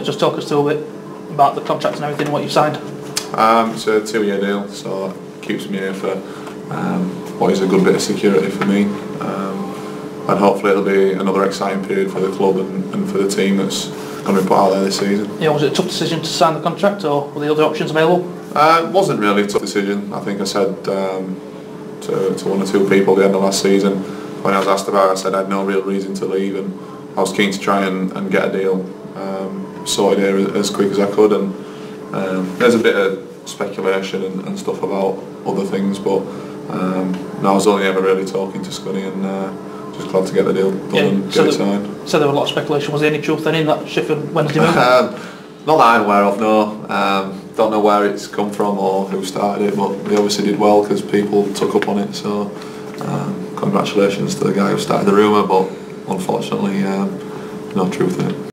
Just talk us through a bit about the contract and everything, what you've signed. Um, it's a two-year deal, so it keeps me here for um, what is a good bit of security for me. Um, and hopefully it'll be another exciting period for the club and, and for the team that's going to be put out there this season. Yeah, was it a tough decision to sign the contract or were the other options available? Uh, it wasn't really a tough decision. I think I said um, to, to one or two people at the end of last season when I was asked about it, I said I had no real reason to leave and I was keen to try and, and get a deal um, sorted here as quick as I could and um, there's a bit of speculation and, and stuff about other things but um, no, I was only ever really talking to Scunny and uh, just glad to get the deal done Yeah, and get so it signed. So there was a lot of speculation. Was there any truth then in that Sheffield Wednesday move? Um, not that I'm aware of, no. Um, don't know where it's come from or who started it, but they obviously did well because people took up on it. So um, congratulations to the guy who started the rumour, but unfortunately, um, no truth in it.